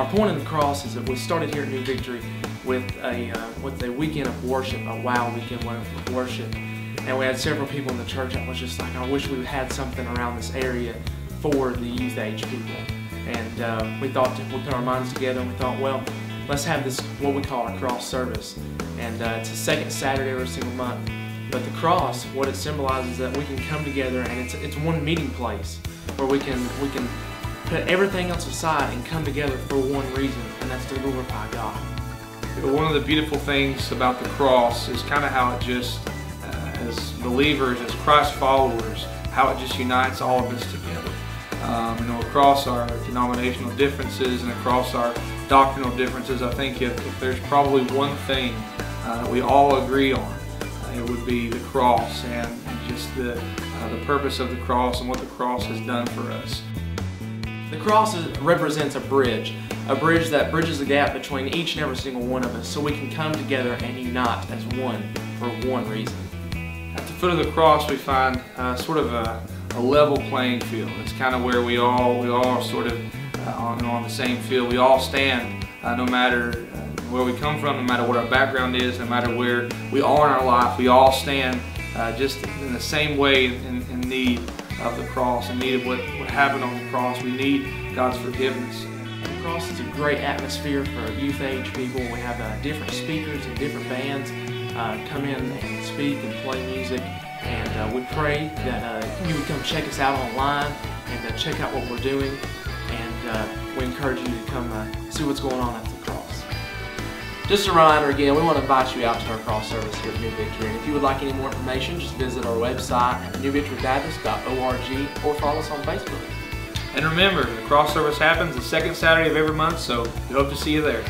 our point in the cross is that we started here at New Victory with a uh, with a weekend of worship, a wow weekend of worship, and we had several people in the church that was just like, I wish we had something around this area for the youth age people. And uh, we thought we put our minds together and we thought, well, let's have this what we call our cross service, and uh, it's a second Saturday every single month. But the cross, what it symbolizes is that we can come together and it's it's one meeting place where we can we can put everything else aside and come together for one reason, and that's to glorify God. One of the beautiful things about the cross is kind of how it just, uh, as believers, as Christ followers, how it just unites all of us together. Um, you know, across our denominational differences and across our doctrinal differences, I think if, if there's probably one thing uh, we all agree on, uh, it would be the cross and, and just the, uh, the purpose of the cross and what the cross has done for us. The cross is, represents a bridge, a bridge that bridges the gap between each and every single one of us so we can come together and unite as one for one reason. At the foot of the cross we find uh, sort of a, a, level playing field. It's kind of where we all, we all are sort of uh, on, on, the same field. We all stand uh, no matter uh, where we come from, no matter what our background is, no matter where we are in our life, we all stand uh, just in the same way in, in need of the cross and needed what, what happened on the cross. We need God's forgiveness. The cross is a great atmosphere for youth age people. We have uh, different speakers and different bands uh, come in and speak and play music. And uh, we pray that uh, you would come check us out online and uh, check out what we're doing. And uh, we encourage you to come see what's going on at the. Just a reminder again, we want to invite you out to our cross service here at New Victory. And if you would like any more information, just visit our website at newvictorybaptist.org or follow us on Facebook. And remember, the cross service happens the second Saturday of every month, so we hope to see you there.